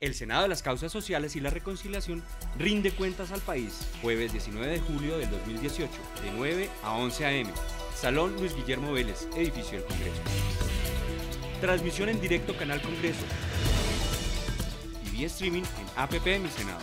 El Senado de las Causas Sociales y la Reconciliación rinde cuentas al país jueves 19 de julio del 2018, de 9 a 11 a.m. Salón Luis Guillermo Vélez, edificio del Congreso. Transmisión en directo Canal Congreso. Y vía streaming en APP Mi Senado.